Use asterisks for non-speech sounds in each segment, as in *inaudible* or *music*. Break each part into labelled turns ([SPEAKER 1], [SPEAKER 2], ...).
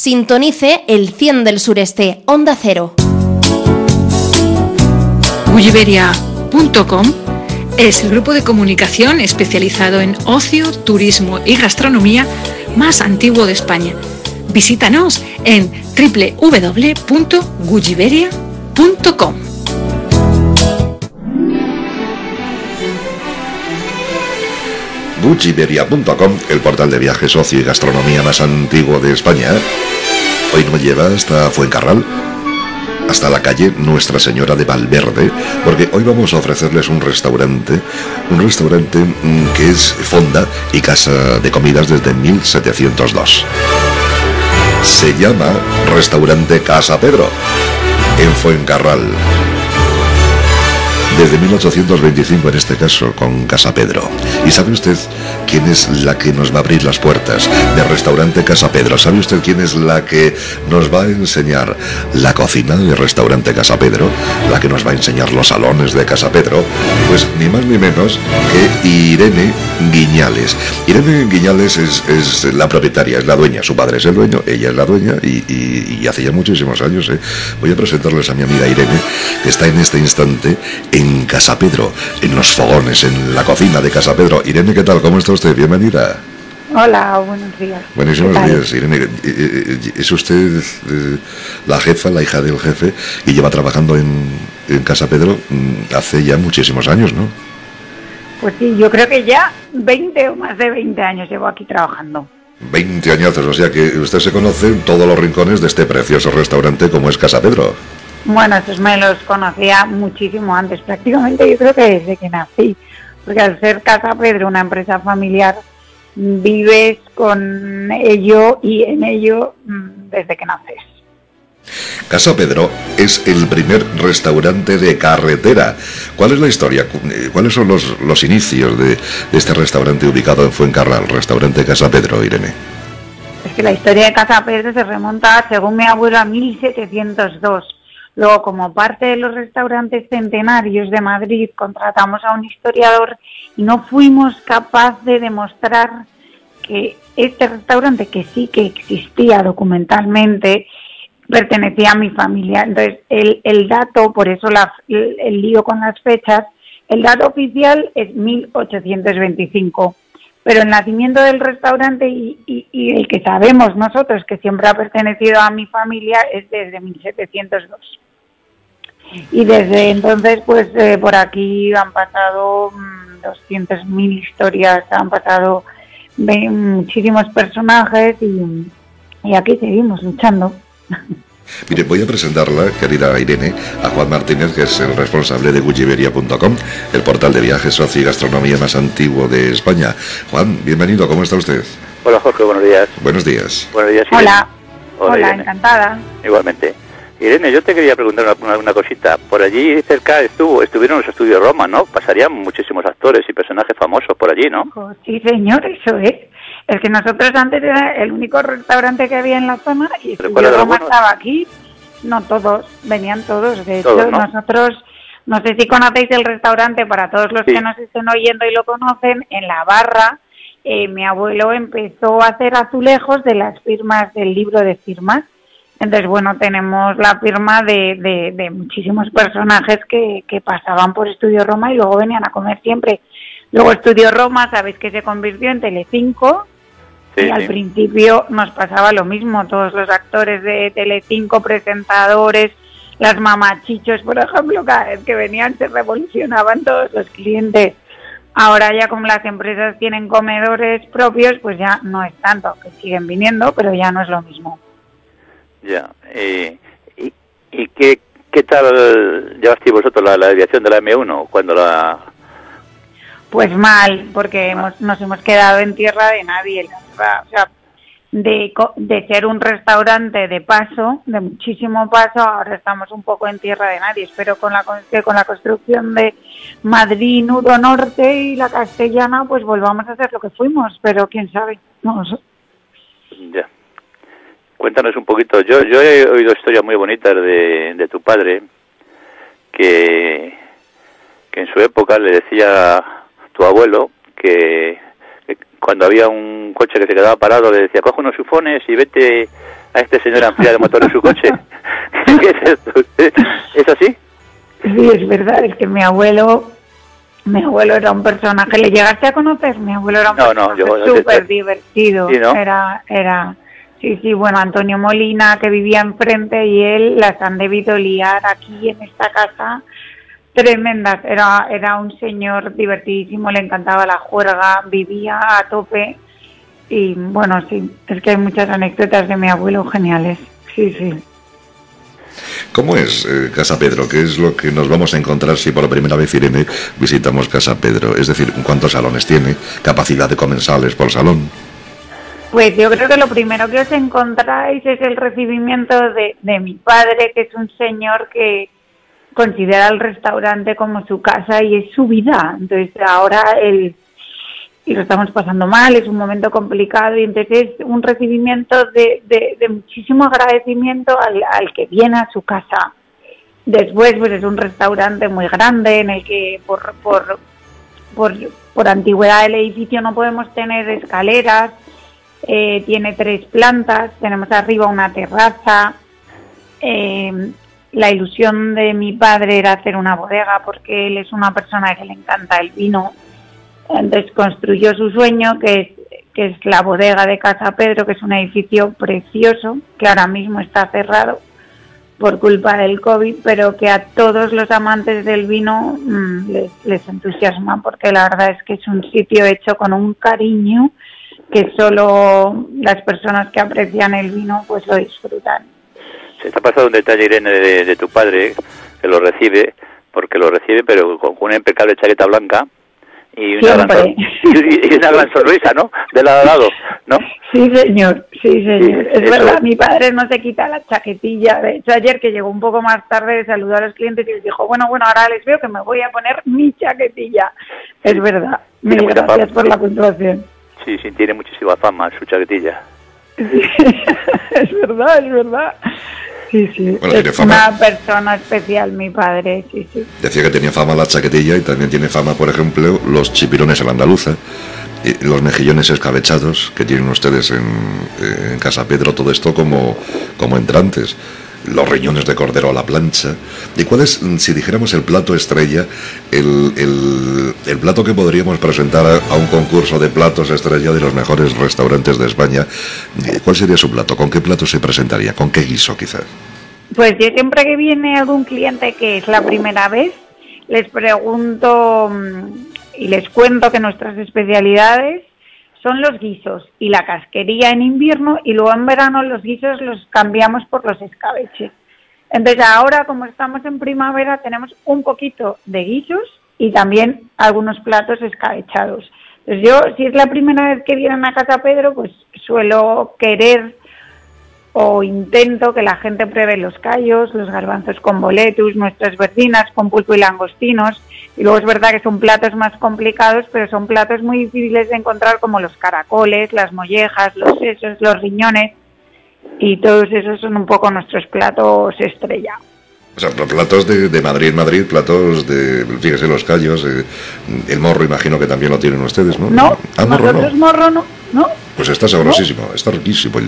[SPEAKER 1] Sintonice el 100 del sureste, Onda Cero.
[SPEAKER 2] Gulliveria.com es el grupo de comunicación especializado en ocio, turismo y gastronomía más antiguo de España. Visítanos en www.gulliveria.com.
[SPEAKER 3] Gucciberia.com, el portal de viajes, ocio y gastronomía más antiguo de España, hoy nos lleva hasta Fuencarral, hasta la calle Nuestra Señora de Valverde, porque hoy vamos a ofrecerles un restaurante, un restaurante mm, que es fonda y casa de comidas desde 1702. Se llama Restaurante Casa Pedro, en Fuencarral desde 1825 en este caso, con Casa Pedro. ¿Y sabe usted quién es la que nos va a abrir las puertas del restaurante Casa Pedro? ¿Sabe usted quién es la que nos va a enseñar la cocina del restaurante Casa Pedro? La que nos va a enseñar los salones de Casa Pedro. Pues ni más ni menos que Irene Guiñales. Irene Guiñales es, la propietaria, es la dueña. Su padre es el dueño, ella es la dueña y, hace ya muchísimos años. ¿eh? Voy a presentarles a mi amiga Irene, que está en este instante en Casa Pedro, en los fogones, en la cocina de Casa Pedro. Irene, ¿qué tal? ¿Cómo está usted? Bienvenida.
[SPEAKER 4] Hola, buenos días.
[SPEAKER 3] Buenísimos días, Irene. Eh, eh, eh, es usted la jefa, la hija del jefe, y lleva trabajando en, en Casa Pedro mm, hace ya muchísimos años, ¿no?
[SPEAKER 4] Pues sí, yo creo que ya 20 o más de 20 años llevo aquí trabajando.
[SPEAKER 3] 20 años, o sea que usted se conoce en todos los rincones de este precioso restaurante como es Casa Pedro.
[SPEAKER 4] Bueno, estos me los conocía muchísimo antes, prácticamente yo creo que desde que nací, porque al ser Casa Pedro una empresa familiar, vives con ello y en ello mm, desde que naces.
[SPEAKER 3] Casa Pedro es el primer restaurante de carretera. ¿Cuál es la historia? ¿Cuáles son los, los inicios de, de, este restaurante ubicado en Fuencarral, restaurante Casa Pedro, Irene?
[SPEAKER 4] Es que la historia de Casa Pedro se remonta, según mi abuelo, a 1702 Luego, como parte de los restaurantes centenarios de Madrid, contratamos a un historiador y no fuimos capaces de demostrar que este restaurante, que sí que existía documentalmente, pertenecía a mi familia. Entonces, el, dato, por eso el, lío con las fechas, el dato oficial es 1825 pero el nacimiento del restaurante y, y, el que sabemos nosotros que siempre ha pertenecido a mi familia es desde 1702. Y desde entonces, pues eh, por aquí han pasado 200.000 mm, historias, han pasado muchísimos personajes y, aquí seguimos luchando. *laughs*
[SPEAKER 3] Mire, voy a presentarla, querida Irene, a Juan Martínez, que es el responsable de Gulliveria.com, el portal de viajes, socio y gastronomía más antiguo de España. Juan, bienvenido, ¿cómo está usted?
[SPEAKER 5] Hola Jorge, buenos días.
[SPEAKER 3] Buenos días.
[SPEAKER 5] Buenos días.
[SPEAKER 4] Hola. Hola, encantada.
[SPEAKER 5] Igualmente. Irene, yo te quería preguntar una, cosita. Por allí cerca estuvo, estuvieron los estudios Roma, ¿no? Pasarían muchísimos actores y personajes famosos por allí, ¿no?
[SPEAKER 4] Oh, sí, señor, eso es. Es que nosotros antes era el único restaurante que había en la zona y Estudio Roma estaba aquí. No todos, venían todos. De hecho, nosotros, no sé si conocéis el restaurante, para todos los que nos estén oyendo y lo conocen, en la barra, eh, mi abuelo empezó a hacer azulejos de las firmas del libro de firmas entonces, bueno, tenemos la firma de, de, muchísimos personajes que, que, pasaban por Estudio Roma y luego venían a comer siempre. Luego Estudio Roma, sabéis que se convirtió en Telecinco y al principio nos pasaba lo mismo, todos los actores de Telecinco, presentadores, las mamachichos, por ejemplo, cada vez que venían se revolucionaban todos los clientes. Ahora ya como las empresas tienen comedores propios, pues ya no es tanto, que siguen viniendo, pero ya no es lo mismo.
[SPEAKER 5] Ya. Eh, ¿Y, y qué, qué tal llevasteis vosotros la, la desviación de la M1 cuando la...?
[SPEAKER 4] Pues mal, porque hemos, nos hemos quedado en tierra de nadie, O sea, de, de ser un restaurante de paso, de muchísimo paso, ahora estamos un poco en tierra de nadie. Espero con la, que con la construcción de Madrid, Nudo Norte y la Castellana, pues volvamos a ser lo que fuimos, pero quién sabe, no
[SPEAKER 5] Ya. Cuéntanos un poquito. Yo, yo he oído historias muy bonitas de, de tu padre, que, que en su época le decía a tu abuelo que, cuando había un coche que se quedaba parado, le decía, coge unos sufones y vete a este señor ampliar de motor en su coche. ¿Qué *laughs* *laughs* es esto? ¿Es así?
[SPEAKER 4] Sí, es verdad, es que mi abuelo, mi abuelo era un personaje, ¿le llegaste a conocer? Mi abuelo era un personaje súper divertido, era, era, sí, sí, bueno, Antonio Molina que vivía enfrente y él las han debido liar aquí en esta casa tremendas, era, era un señor divertidísimo, le encantaba la juerga, vivía a tope y bueno, sí, es que hay muchas anécdotas de mi abuelo geniales, sí, sí.
[SPEAKER 3] ¿Cómo es eh, Casa Pedro? ¿Qué es lo que nos vamos a encontrar si por primera vez Irene visitamos Casa Pedro? Es decir, ¿cuántos salones tiene? ¿Capacidad de comensales por salón?
[SPEAKER 4] Pues yo creo que lo primero que os encontráis es el recibimiento de, de mi padre, que es un señor que considera el restaurante como su casa y es su vida. Entonces ahora el y lo estamos pasando mal, es un momento complicado y entonces es un recibimiento de, de, muchísimo agradecimiento al, al, que viene a su casa. Después, pues es un restaurante muy grande en el que por, por, por, por antigüedad del edificio no podemos tener escaleras, eh, tiene tres plantas, tenemos arriba una terraza. Eh, la ilusión de mi padre era hacer una bodega porque él es una persona que le encanta el vino entonces construyó su sueño, que es, que es la bodega de Casa Pedro, que es un edificio precioso, que ahora mismo está cerrado por culpa del COVID, pero que a todos los amantes del vino mm, les, les, entusiasma, porque la verdad es que es un sitio hecho con un cariño que solo las personas que aprecian el vino pues lo disfrutan.
[SPEAKER 5] Se está pasando un detalle, Irene, de, de tu padre, que lo recibe, porque lo recibe, pero con una impecable chaqueta blanca, y una, gran, y una gran sonrisa, ¿no? De lado a lado, ¿no?
[SPEAKER 4] Sí, señor, sí, señor. es verdad, mi padre no se quita la chaquetilla. De hecho, ayer que llegó un poco más tarde, saludó a los clientes y les dijo, bueno, bueno, ahora les veo que me voy a poner mi chaquetilla. Es verdad. Mil gracias por la puntuación.
[SPEAKER 5] Sí, sí, tiene muchísima fama su chaquetilla. *laughs*
[SPEAKER 4] es verdad, es verdad. Sí, sí. es una persona especial, mi padre, sí, sí.
[SPEAKER 3] Decía que tenía fama la chaquetilla y también tiene fama, por ejemplo, los chipirones a la andaluza, y los mejillones escabechados que tienen ustedes en, en Casa Pedro, todo esto como, como entrantes los riñones de cordero a la plancha. ¿Y cuál es, si dijéramos el plato estrella, el, el, plato que podríamos presentar a, un concurso de platos estrella de los mejores restaurantes de España? ¿Cuál sería su plato? ¿Con qué plato se presentaría? ¿Con qué guiso quizás?
[SPEAKER 4] Pues yo siempre que viene algún cliente que es la primera vez, les pregunto mm, y les cuento que nuestras especialidades son los guisos y la casquería en invierno y luego en verano los guisos los cambiamos por los escabeches. Entonces ahora como estamos en primavera tenemos un poquito de guisos y también algunos platos escabechados. Entonces yo si es la primera vez que vienen a Casa Pedro pues suelo querer o intento que la gente pruebe los callos, los garbanzos con boletus, nuestras verdinas con pulpo y langostinos. Y luego es verdad que son platos más complicados, pero son platos muy difíciles de encontrar como los caracoles, las mollejas, los sesos, los riñones. Y todos esos son un poco nuestros platos estrella.
[SPEAKER 3] O sea, platos de, Madrid, Madrid, platos de, fíjese, los callos, eh, el morro imagino que también lo tienen ustedes, ¿no?
[SPEAKER 4] No, ah, morro no. morro no, ¿no?
[SPEAKER 3] Pues está sabrosísimo, está riquísimo.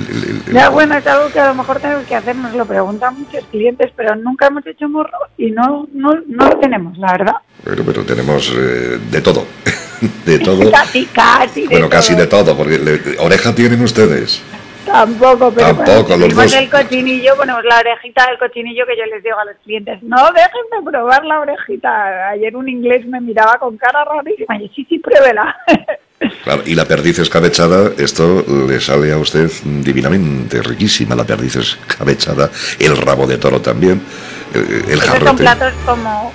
[SPEAKER 4] ya, bueno, es algo que a lo mejor tenemos que hacer, nos lo preguntan muchos clientes, pero nunca hemos hecho morro y no, no, no lo tenemos, la verdad.
[SPEAKER 3] Pero, pero tenemos eh, de todo, *laughs* de todo.
[SPEAKER 4] casi, casi.
[SPEAKER 3] Bueno, casi de todo, porque oreja tienen ustedes.
[SPEAKER 4] Tampoco, pero
[SPEAKER 3] Tampoco, los dos.
[SPEAKER 4] el cochinillo, ponemos la orejita del cochinillo que yo les digo a los clientes, no déjenme probar la orejita. Ayer un inglés me miraba con cara rarísima y sí, sí, pruébela. *laughs*
[SPEAKER 3] Claro, y la perdiz escabechada, esto le sale a usted divinamente riquísima, la perdiz escabechada, el rabo de toro también, el, jarrete.
[SPEAKER 4] Son platos como,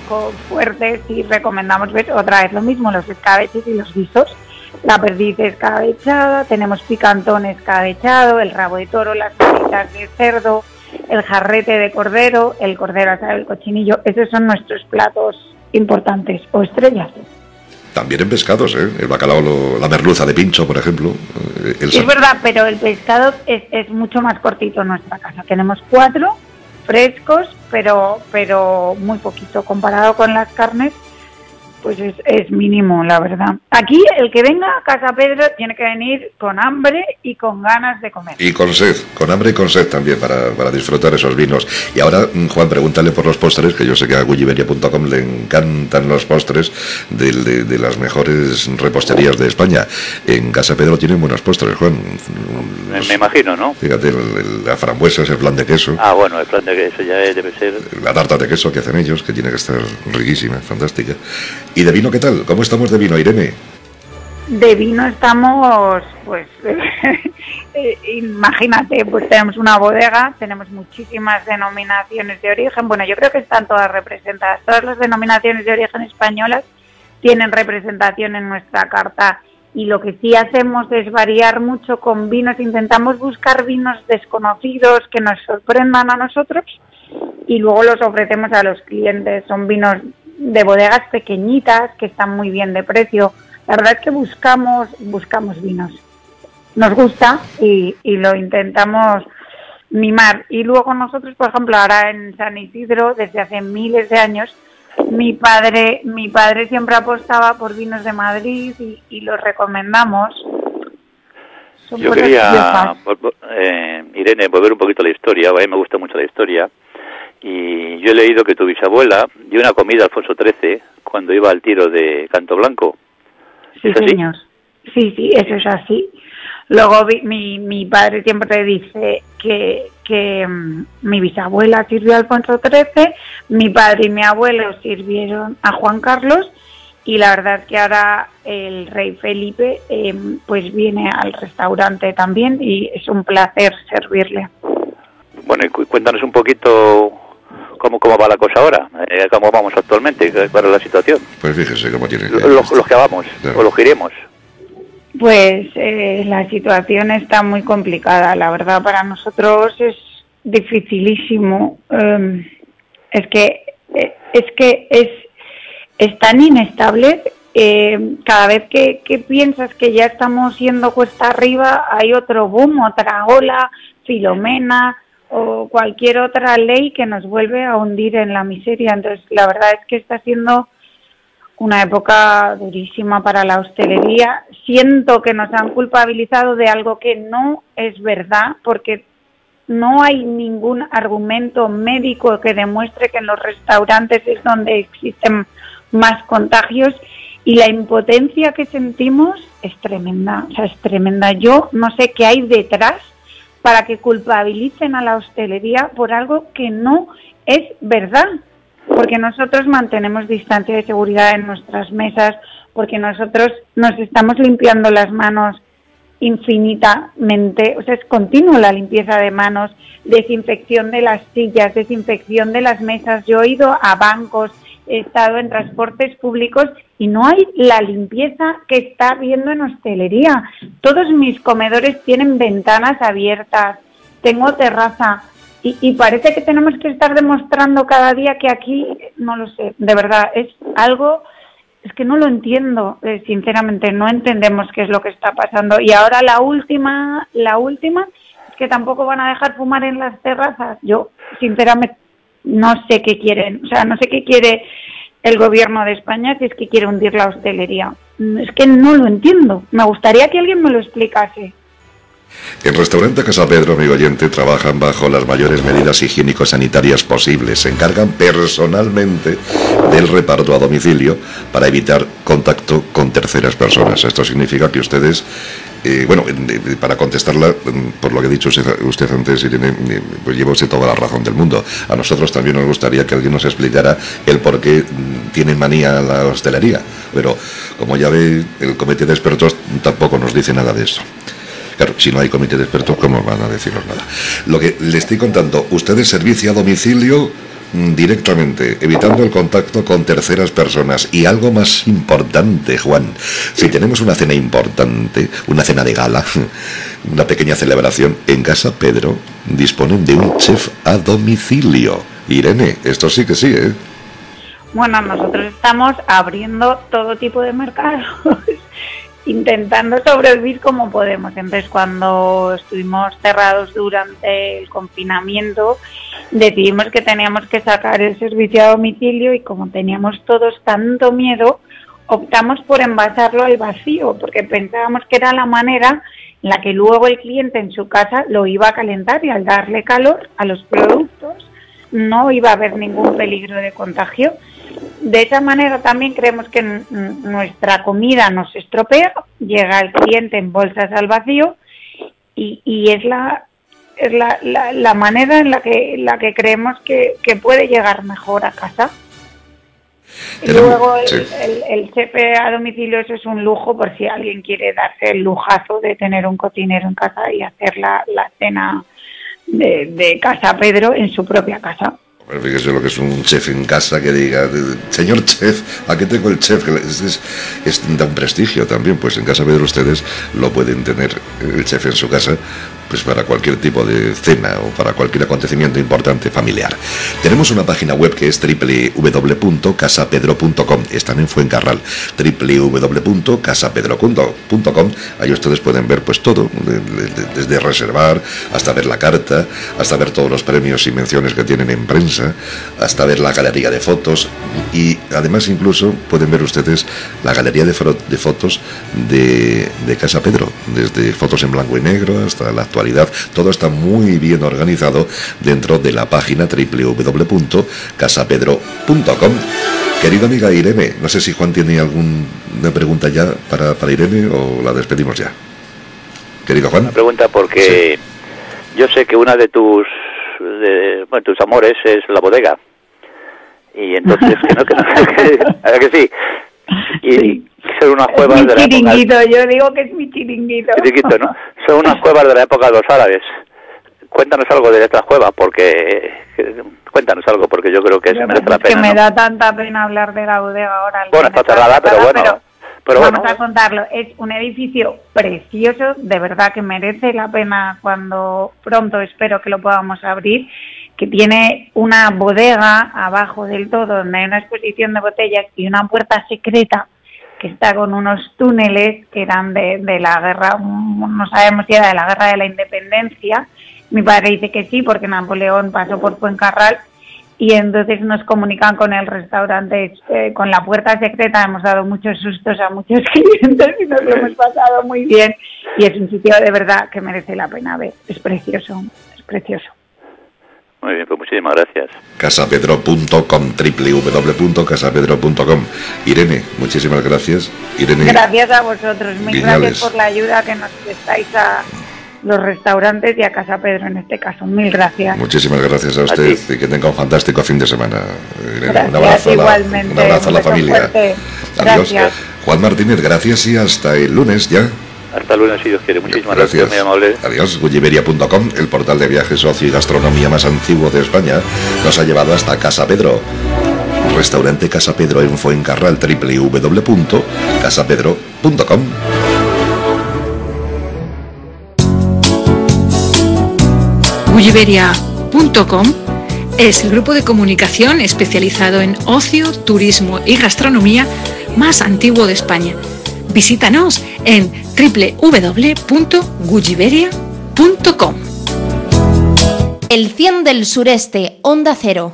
[SPEAKER 4] fuertes y recomendamos ver otra vez lo mismo, los escabeches y los guisos la perdiz escabechada, tenemos picantón escabechado, el rabo de toro, las manitas de cerdo, el jarrete de cordero, el cordero asado, el cochinillo. Esos son nuestros platos importantes o estrellas.
[SPEAKER 3] También en pescados, ¿eh? El bacalao, la merluza de pincho, por ejemplo.
[SPEAKER 4] Eh, es verdad, pero el pescado es, es mucho más cortito en nuestra casa. Tenemos cuatro frescos, pero, pero muy poquito comparado con las carnes pues es, es, mínimo, la verdad. Aquí el que venga a Casa Pedro tiene que venir con hambre y con ganas de comer.
[SPEAKER 3] Y con sed, con hambre y con sed también para, para disfrutar esos vinos. Y ahora, mm, Juan, pregúntale por los postres, que yo sé que a gulliveria.com le encantan los postres de, de, las mejores reposterías de España. En Casa Pedro tienen buenos postres, Juan.
[SPEAKER 5] Me, imagino, ¿no?
[SPEAKER 3] Fíjate, la frambuesa es el plan de queso.
[SPEAKER 5] Ah, bueno, el plan de queso ya debe ser...
[SPEAKER 3] La tarta de queso que hacen ellos, que tiene que estar riquísima, fantástica. ¿Y de vino qué tal? ¿Cómo estamos de vino, Irene?
[SPEAKER 4] De vino estamos, pues, *laughs* eh, imagínate, pues tenemos una bodega, tenemos muchísimas denominaciones de origen. Bueno, yo creo que están todas representadas. Todas las denominaciones de origen españolas tienen representación en nuestra carta. Y lo que sí hacemos es variar mucho con vinos. Intentamos buscar vinos desconocidos que nos sorprendan a nosotros y luego los ofrecemos a los clientes. Son vinos de bodegas pequeñitas que están muy bien de precio. La verdad es que buscamos, buscamos vinos. Nos gusta y, y lo intentamos mimar. Y luego nosotros, por ejemplo, ahora en San Isidro, desde hace miles de años, mi padre, mi padre siempre apostaba por vinos de Madrid y, y los recomendamos.
[SPEAKER 5] Yo quería, eh, Irene, volver un poquito a la historia, a mí me gusta mucho la historia. Y yo he leído que tu bisabuela dio una comida a Alfonso XIII cuando iba al tiro de Canto Blanco.
[SPEAKER 4] Sí, señor. Sí, sí, eso es así. Luego mi, mi padre siempre dice que, que mm, mi bisabuela sirvió a Alfonso XIII, mi padre y mi abuelo sirvieron a Juan Carlos y la verdad que ahora el rey Felipe em, pues viene al restaurante también y es un placer servirle.
[SPEAKER 5] Bueno, y cuéntanos un poquito cómo, cómo va la cosa ahora, eh, cómo vamos actualmente, cuál es la situación.
[SPEAKER 3] Pues fíjese cómo tiene
[SPEAKER 5] que... Los, los que vamos, o los que iremos.
[SPEAKER 4] Pues eh, la situación está muy complicada, la verdad para nosotros es dificilísimo. Em, es que eh, es que es, es tan inestable. Em, cada vez que, que piensas que ya estamos yendo cuesta arriba, hay otro boom, otra ola, Filomena, o cualquier otra ley que nos vuelve a hundir en la miseria. Entonces, la verdad es que está siendo una época durísima para la hostelería. Siento que nos han culpabilizado de algo que no es verdad, porque no hay ningún argumento médico que demuestre que en los restaurantes es donde existen más contagios y la impotencia que sentimos es tremenda, o sea, es tremenda. Yo no sé qué hay detrás para que culpabilicen a la hostelería por algo que no es verdad, porque nosotros mantenemos distancia de seguridad en nuestras mesas, porque nosotros nos estamos limpiando las manos infinitamente, o sea, es continua la limpieza de manos, desinfección de las sillas, desinfección de las mesas. Yo he ido a bancos, he estado en transportes públicos y no hay la limpieza que está habiendo en hostelería. Todos mis comedores tienen ventanas abiertas, tengo terraza y, parece que tenemos que estar demostrando cada día que aquí, no lo sé, de verdad, es algo, es que no lo entiendo, eh, sinceramente, no entendemos qué es lo que está pasando. Y ahora la última, la última, es que tampoco van a dejar fumar en las terrazas. Yo, sinceramente, no sé qué quieren, o sea, no sé qué quiere el gobierno de España si es que quiere hundir la hostelería. Es que no lo entiendo. Me gustaría que alguien me lo explicase.
[SPEAKER 3] En Restaurante Casa Pedro, amigo oyente, trabajan bajo las mayores medidas higiénico-sanitarias posibles. Se encargan personalmente del reparto a domicilio para evitar contacto con terceras personas. Esto significa que ustedes bueno, para contestarla, mm, por lo que ha dicho usted, antes, Irene, pues lleva usted toda la razón del mundo. A nosotros también nos gustaría que alguien nos explicara el por qué mm, tiene manía la hostelería. Pero, como ya ve, el comité de expertos tampoco nos dice nada de eso. Claro, si no hay comité de expertos, ¿cómo van a decirnos nada? Lo que le estoy contando, ustedes servicio a domicilio directamente, evitando el contacto con terceras personas. Y algo más importante, Juan, si tenemos una cena importante, una cena de gala, *laughs* una pequeña celebración, en casa Pedro disponen de un chef a domicilio. Irene, esto sí que sí, ¿eh?
[SPEAKER 4] Bueno, nosotros estamos abriendo todo tipo de mercados intentando sobrevivir como podemos. Entonces, cuando estuvimos cerrados durante el confinamiento, decidimos que teníamos que sacar el servicio a domicilio y como teníamos todos tanto miedo, optamos por envasarlo al vacío, porque pensábamos que era la manera en la que luego el cliente en su casa lo iba a calentar y al darle calor a los productos no iba a haber ningún peligro de contagio. De esa manera también creemos que nuestra comida no se estropea, llega el cliente en bolsas al vacío y, y es la es la, la, manera en la que la que creemos que, que puede llegar mejor a casa. Y luego el, el, a domicilio eso es un lujo por si alguien quiere darse el lujazo de tener un cocinero en casa y hacer la, la cena de, de Casa Pedro en su propia casa.
[SPEAKER 3] Fíjese lo que es un chef en casa que diga, señor chef, ¿a qué tengo el chef? Es, es, da un prestigio también, pues en Casa Pedro ustedes lo pueden tener, el chef en su casa, pues para cualquier tipo de cena o para cualquier acontecimiento importante familiar. Tenemos una página web que es www.casapedro.com, están en Fuencarral, www.casapedro.com, ahí ustedes pueden ver pues todo, desde reservar hasta ver la carta, hasta ver todos los premios y menciones que tienen en prensa, hasta ver la galería de fotos. Y además incluso pueden ver ustedes la galería de, fotos de, de Casa Pedro, desde fotos en blanco y negro hasta la actualidad. Todo está muy bien organizado dentro de la página www.casapedro.com. Querida amiga Irene, no sé si Juan tiene alguna pregunta ya para, para Irene o la despedimos ya. Querido Juan.
[SPEAKER 5] Una pregunta porque yo sé que una de tus de, bueno, tus amores es la bodega. Y entonces, *laughs* que no, que no, *laughs* que, sí. Y, son unas cuevas
[SPEAKER 4] mi
[SPEAKER 5] de la
[SPEAKER 4] chiringuito, yo digo que es mi chiringuito.
[SPEAKER 5] Chiringuito, ¿no? Son unas cuevas de la época de los árabes. Cuéntanos algo de estas cuevas, porque cuéntanos algo, porque yo creo que se merece la pena.
[SPEAKER 4] Es que me da tanta pena hablar de la bodega ahora.
[SPEAKER 5] Bueno, está cerrada, pero bueno. Pero,
[SPEAKER 4] vamos a contarlo. Es un edificio precioso, de verdad que merece la pena cuando pronto espero que lo podamos abrir que tiene una bodega abajo del todo donde hay una exposición de botellas y una puerta secreta que está con unos túneles que eran de, de la guerra, no sabemos si era de la guerra de la independencia. Mi padre dice que sí, porque Napoleón pasó por Fuencarral y entonces nos comunican con el restaurante eh, con la puerta secreta. Hemos dado muchos sustos a muchos *laughs* clientes y nos lo hemos pasado muy bien. Y es un sitio de verdad que merece la pena ver. Es precioso, es precioso.
[SPEAKER 5] Muy bien, pues muchísimas gracias.
[SPEAKER 3] Casapedro.com, www.casapedro.com. Irene, muchísimas gracias. Irene.
[SPEAKER 4] Gracias a vosotros, mil gracias por la ayuda que nos estáis a los restaurantes y a Casa Pedro en este caso. Mil gracias.
[SPEAKER 3] Muchísimas gracias a usted y que tenga un fantástico fin de semana.
[SPEAKER 4] Irene, un abrazo,
[SPEAKER 3] igualmente, un abrazo a la familia. Adiós. Juan Martínez, gracias y hasta el lunes ya.
[SPEAKER 5] Hasta lunes, si Dios quiere. Muchísimas gracias. muy amable.
[SPEAKER 3] Adiós. Gulliveria.com, el portal de viajes, ocio y gastronomía más antiguo de España, nos ha llevado hasta Casa Pedro. Restaurante Casa Pedro en Fuencarral, www.casapedro.com.
[SPEAKER 2] Gulliveria.com es el grupo de comunicación especializado en ocio, turismo y gastronomía más antiguo de España Visítanos en www.gulliveria.com.
[SPEAKER 1] El 100 del sureste, Onda Cero.